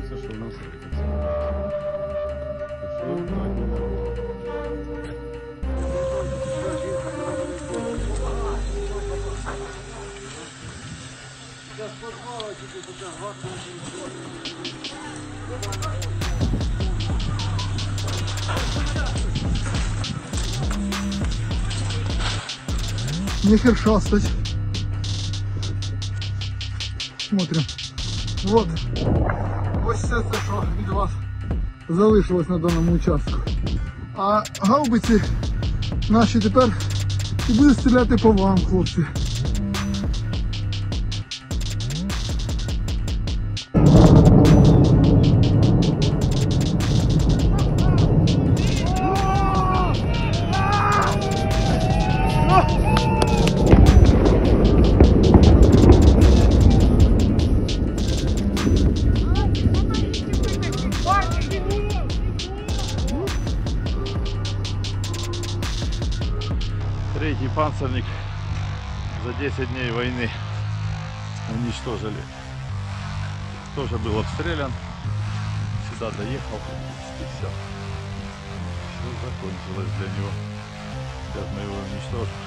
Подивіться, що в нас робиться. Пішло так не надо. Нехер шастать. Смотрим. Вот. Ось все це, що від вас залишилось на даному участку. А гаубиці наші тепер будуть стріляти по вам, хлопці. Третий панцирник за 10 дней войны уничтожили. Тоже был обстрелян. Сюда доехал. И все. Все закончилось для него. Сейчас мы его уничтожим.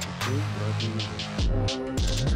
Такой брать